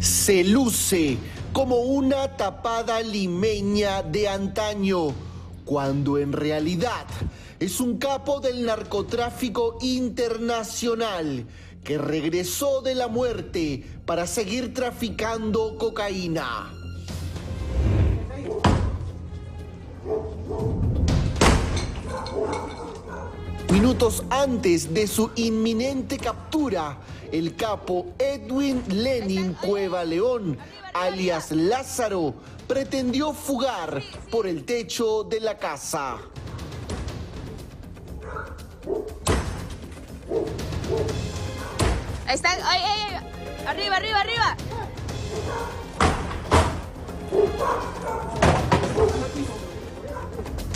Se luce como una tapada limeña de antaño, cuando en realidad es un capo del narcotráfico internacional que regresó de la muerte para seguir traficando cocaína. Minutos antes de su inminente captura, el capo Edwin Lenin Cueva León, alias Lázaro, pretendió fugar por el techo de la casa. Están, ay, ay, ay. arriba, arriba, arriba.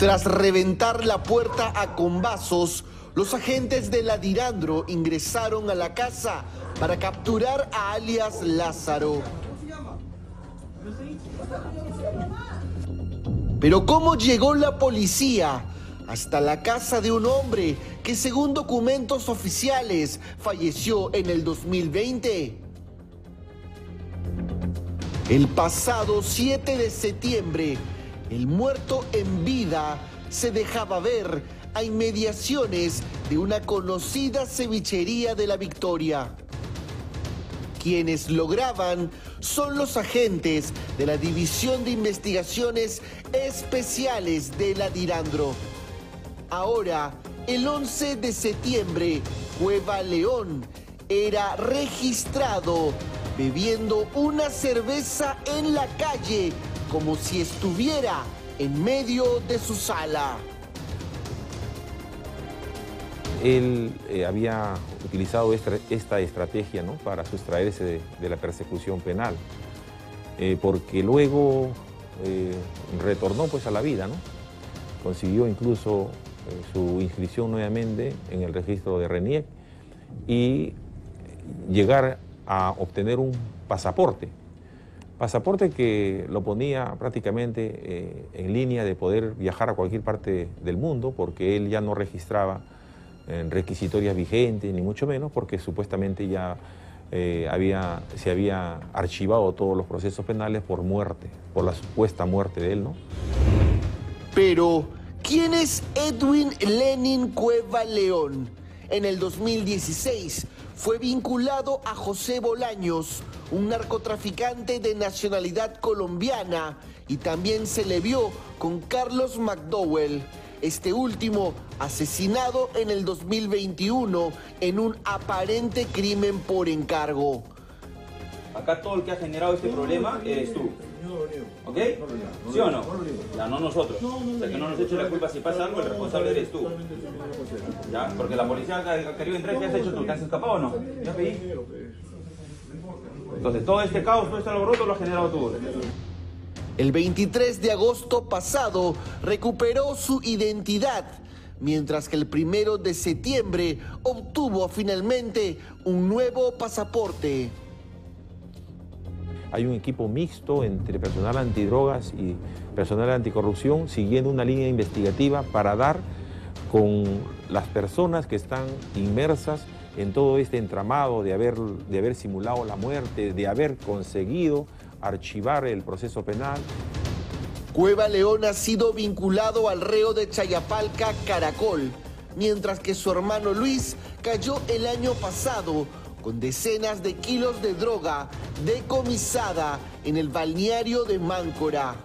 Tras reventar la puerta a combazos, los agentes de la Dirandro ingresaron a la casa para capturar a alias Lázaro. Pero ¿cómo llegó la policía hasta la casa de un hombre que según documentos oficiales falleció en el 2020? El pasado 7 de septiembre, el muerto en vida se dejaba ver a inmediaciones de una conocida cevichería de la Victoria. Quienes lo graban son los agentes de la División de Investigaciones Especiales de la Dirandro. Ahora, el 11 de septiembre, Cueva León era registrado bebiendo una cerveza en la calle como si estuviera en medio de su sala. Él eh, había utilizado esta, estrategia ¿no? para sustraerse de, la persecución penal, eh, porque luego eh, retornó pues, a la vida, ¿no? consiguió incluso su inscripción nuevamente en el registro de RENIEC y llegar a obtener un pasaporte. Pasaporte que lo ponía prácticamente eh, en línea de poder viajar a cualquier parte del mundo porque él ya no registraba en requisitorias vigentes, ni mucho menos, porque supuestamente ya eh, había, se había archivado todos los procesos penales por muerte, por la supuesta muerte de él, ¿no? Pero, ¿quién es Edwin Lenin Cueva León? En el 2016 fue vinculado a José Bolaños, un narcotraficante de nacionalidad colombiana, y también se le vio con Carlos McDowell, este último asesinado en el 2021 en un aparente crimen por encargo. Acá todo el que ha generado este problema eres tú. ¿Ok? ¿Sí o no? Ya, no nosotros. O sea, que no nos eche la culpa si pasa algo, el responsable eres tú. Ya, porque la policía ha querido entrar, ¿qué has hecho tú? ¿Te has escapado o no? Ya pedí. Entonces, todo este caos, todo este alboroto lo has generado tú. El 23 de agosto pasado recuperó su identidad, mientras que el primero de septiembre obtuvo finalmente un nuevo pasaporte. Hay un equipo mixto entre personal antidrogas y personal anticorrupción siguiendo una línea investigativa para dar con las personas que están inmersas en todo este entramado de haber, de haber simulado la muerte, de haber conseguido archivar el proceso penal. Cueva León ha sido vinculado al reo de Chayapalca, Caracol, mientras que su hermano Luis cayó el año pasado con decenas de kilos de droga decomisada en el balneario de Máncora.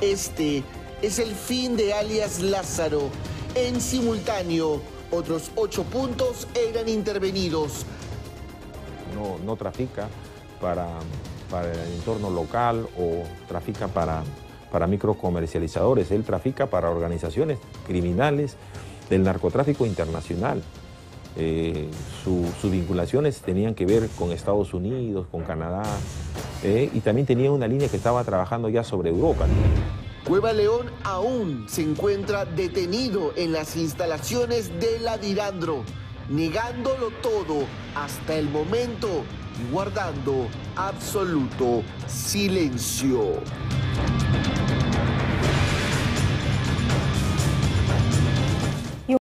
Este es el fin de alias Lázaro. En simultáneo, otros ocho puntos eran intervenidos. No, no trafica para, para el entorno local o trafica para, para microcomercializadores. Él trafica para organizaciones criminales del narcotráfico internacional. Eh, su- sus vinculaciones tenían que ver con Estados Unidos, con Canadá, eh, y también tenía una línea que estaba trabajando ya sobre Europa. Cueva León aún se encuentra detenido en las instalaciones de la Dirandro, negándolo todo hasta el momento y guardando absoluto silencio.